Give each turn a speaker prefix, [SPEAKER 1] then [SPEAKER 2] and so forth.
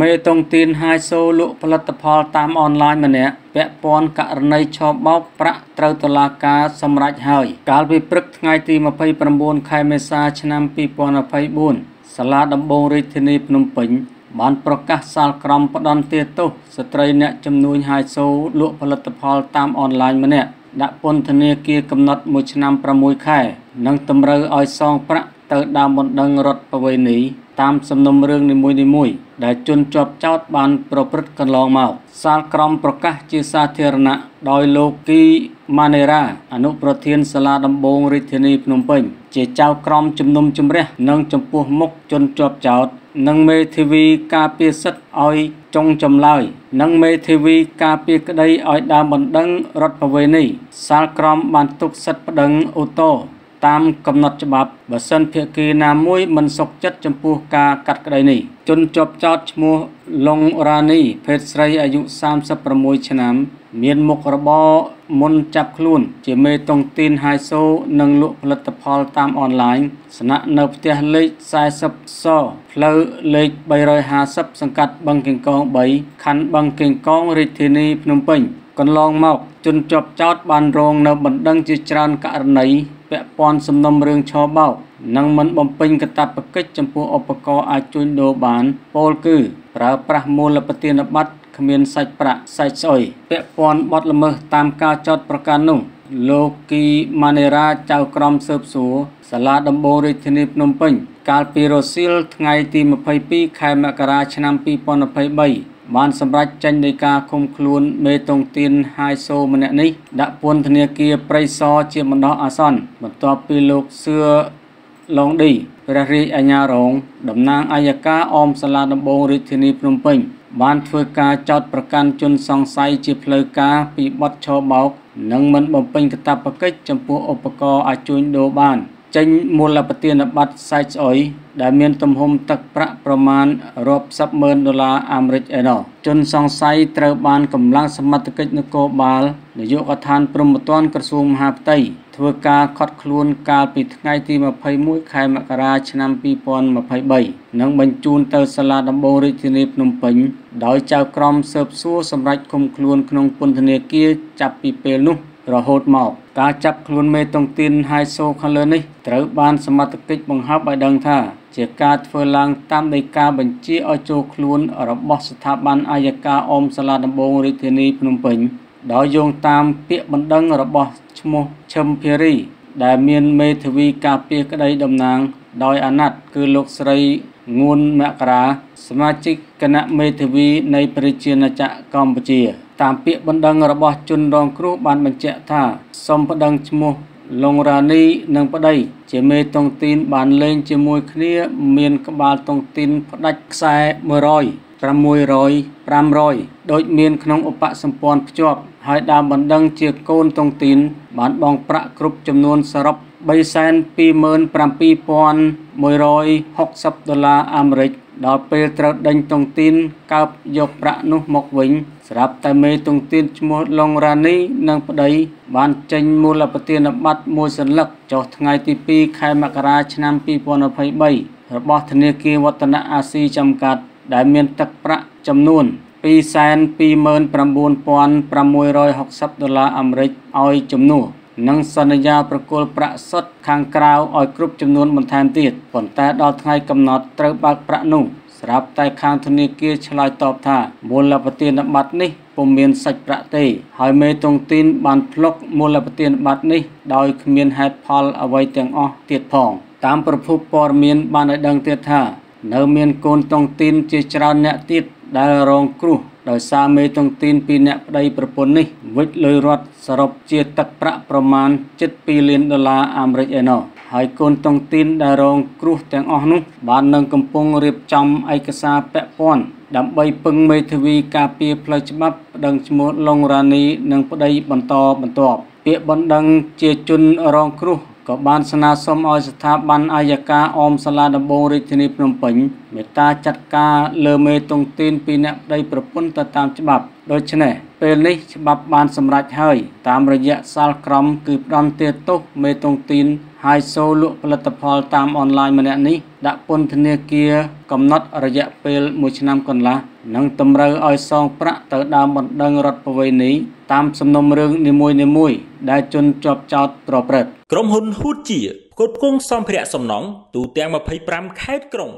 [SPEAKER 1] មេតុងទីនហាយសូលក់ផលិតផលតាមអនឡាញម្នាក់ពាក់ព័ន្ធករណីឆបោកប្រាក់ត្រូវតុលាការសម្រេចហើយ កាលពីព្រឹកថ្ងៃទី29ខែមេសាឆ្នាំ2024សាលាដំបងរាជធានីភ្នំពេញបានប្រកាសសាលក្រមផ្ដន្ទាទោសស្ត្រីអ្នកជំនួញហាយសូលក់ផលិតផលតាមអនឡាញម្នាក់ដាក់ពន្ធនាគារកំណត់1ឆ្នាំ6ខែ និងតម្រូវឲ្យសងប្រាក់ទៅដើមបណ្ដឹងរដ្ឋបវេនីតាមសំណុំរឿងនីមួយៗ ដែលជនជាប់ចោតបានប្រព្រឹត្តកន្លងមកសាលក្រមប្រកាសជាសាធារណៈដោយលោកគីម៉ាណេរ៉ាអនុប្រធានសាលាដំបងរាជធានីភ្នំពេញ ជាចៅក្រមជំនុំជម្រះនិងចំពោះមុខជនជាប់ចោត និងមេធាវីការពារសិទ្ធឲ្យចុងចម្លើយ និងមេធាវីការពារក្តីឲ្យដើមបណ្ដឹងរដ្ឋបវេនីសាលក្រមបានទុកសិទ្ធប្តឹងអូតូ តាមកំណត់ច្បាប់បើសិនភាគីណាមួយមិនសុខចិត្តចំពោះការកាត់ក្តីនេះជនជាប់ចោតឈ្មោះឡុងរ៉ានីភេទស្រីអាយុ36ឆ្នាំ មានមុខរបរមុនចាប់ខ្លួន ជាមេតុងទីនហាយសូនិងលក់ផលិតផលតាមអនឡាញស្នាក់នៅផ្ទះលេខ40សផ្លូវលេខ350សង្កាត់បឹងកេងកង3ខណ្ឌបឹងកេងកងរាជធានីភ្នំពេញកន្លងមកជនជាប់ចោតបានរងនៅបណ្ដឹងជាច្រើនករណី ពាក់ព័ន្ធសំណុំរឿងឆបោកនិងមិនបំពេញកាតព្វកិច្ចចំពោះឧបករណ៍អាចជួញដូរបានពោលគឺប្រើប្រាស់មូលប្រធានបတ်គ្មានសាច់ប្រាក់សាច់ស្អុយពាក់ព័ន្ធបទល្មើសតាមការចោទប្រកាន់នោះលោកគីម៉ាណេរ៉ាចៅក្រមស៊ើបសួរសាលាដំបងរាជធានីភ្នំពេញ កាលពីរសៀលថ្ងៃទី22ខែមករាឆ្នាំ2023 បានសម្រេចចេញដីកាឃុំខ្លួនមេតុងទៀនហាយសូម្នាក់នេះដាក់ពន្ធនាគារព្រៃសរជាបណ្ដោះអាសន្នបន្ទាប់ពីលោកសឿឡុងឌីព្រះរាជអាជ្ញារងតំណាងអัยការអមសាលាដំបងរាជធានីភ្នំពេញ បានធ្វើការចោទប្រកាន់ជនសង្ស័យជាផ្លូវការពីបទឆបោក និងមិនបំពេញកាតព្វកិច្ចចំពោះឧបករណ៍អាចជួញដូរបាន ចេញមូលបទានប័ត្រសាច់ស្អុយដែលមានទំហំទឹកប្រាក់ប្រមាណរាប់សិបម៉ឺនដុល្លារអាមេរិកឯណោះជនសង្ស័យត្រូវបានកម្លាំងសមត្ថកិច្ចនគរបាលនាយកដ្ឋានព្រំប្រទានក្រសួងមហាផ្ទៃធ្វើការខត់ខ្លួនកាលពីថ្ងៃទី21ខែមករាឆ្នាំ2023និងបញ្ជូនទៅសាលាដំបងរាជធានីភ្នំពេញដោយចៅក្រមស៊ើបសួរសម្រាប់ឃុំខ្លួនក្នុងពន្ធនាគារចាប់ពីពេលនោះ រហូតមកការចាប់ខ្លួនមេតុងទីនហៃសូខាងលើនេះត្រូវបានសមត្ថកិច្ចបង្ហើបឲ្យដឹងថា ជាការធ្វើឡើងតាមដីកាបញ្ជាឲ្យចូលខ្លួនរបស់ស្ថាប័នអាយកាអមសាលាដំបងរាជធានីភ្នំពេញដោយយោងតាមពាក្យបណ្ដឹងរបស់ឈ្មោះឈឹមភារី ដែលមានមេធាវីការពារក្តីតំណាង ដោយអាណត្តិគឺលោកស្រីងួនមករាសមាជិកគណៈមេធាវីនៃប្រជាណាចក្រកម្ពុជា តាមពាក្យបណ្ដឹងរបស់ជនរងគ្រោះបានបញ្ជាក់ថាសូមប្តឹងឈ្មោះឡុងរ៉ានីនិងប្តី ជាមេតុងទីនបានលេងជាមួយគ្នាមានក្បាលតុងទីនផ្ដាច់ខ្សែ100 600 500ដូចមានក្នុងឧបសម្ព័ន្ធភ្ជាប់ហើយដើមបណ្ដឹងជាកូនតុងទីន បានបង់ប្រាក់គ្រប់ចំនួនសរុប327,160ដុល្លារអាមេរិក ដល់ពេលត្រូវដេញតុងទីនកើបយកប្រាក់នោះមកវិញ ស្រាប់តែមេតុងទីនឈ្មោះឡុងរ៉ានីនិងប្តីបានចេញមូលប្រធានប័ត្រមួយសន្លឹកចុះថ្ងៃទី2ខែមករាឆ្នាំ2023របស់ធនាគារវឌ្ឍនអាស៊ីចំកាត់ដែលមានទឹកប្រាក់ចំនួន229,660ដុល្លារអាមេរិកឲ្យជំនួស និងសន្យាប្រគល់ប្រាក់សុទ្ធខាងក្រៅឲ្យគ្រប់ចំនួនបន្ថែមទៀតប៉ុន្តែដល់ថ្ងៃកំណត់ត្រូវបើកប្រាក់នោះស្រាប់តែខាងធនាគារឆ្លើយតបថាមូលប្រទានប័ត្រនេះពុំមានសាច់ប្រាក់ទេ ហើយមេតុងទីនបានផ្លុកមូលប្រទានប័ត្រនេះដោយគ្មានហេតុផលអ្វីទាំងអស់ទៀតផង តាមប្រភពព័ត៌មានបានឲ្យដឹងទៀតថា នៅមានកូនតុងទីនជាច្រើនអ្នកទៀតដែលរងគ្រោះ ដោយសារមេតុងទីនពីអ្នកប្តីប្រពន្ធនេះវិច្ចលុយរដ្ឋសរុបជាទឹកប្រាក់ប្រមាណ7.2លានដុល្លារអាមេរិកឯណោះហើយកូនតុងទីនដែលរងគ្រោះទាំងអស់នោះបាននឹងកំពុងរៀបចំឯកសារពាក់ព័ន្ធដើម្បីពឹងមេធាវីការពារផ្លូវច្បាប់ប្តឹងឈ្មោះឡុងរ៉ានីនិងប្តីបន្តបន្ទាប់ពាក្យបណ្ដឹងជាជនរងគ្រោះ ក៏បានស្នើសុំឲ្យស្ថាប័នអាយកាអមសាលាដំបងរាជធានីភ្នំពេញមេត្តាចាត់ការលើមេតុងទីនពីអ្នកប្តីប្រពន្ធទៅតាមច្បាប់ ដូច្នេះពេលនេះច្បាប់បានសម្រេចហើយ តាមរយៈសាលក្រមគឺផ្ដន់ទាទោសមេតុងទីនហើយសូលក់ផលិតផលតាមអនឡាញម្នាក់នេះដាក់ពន្ធនាគារកំណត់រយៈពេល1ឆ្នាំកន្លះនិងតម្រូវឲ្យសងប្រាក់ទៅដើមបណ្ដឹងរដ្ឋប្រវេណីតាមសំណុំរឿងនីមួយៗដែលជនជាប់ចោតប្រព្រឹត្ត
[SPEAKER 2] ក្រុមហ៊ុនហ៊ូតជាផ្គត់ផ្គង់សម្ភារៈសំណង់ទូទាំង25ខេត្តក្រុង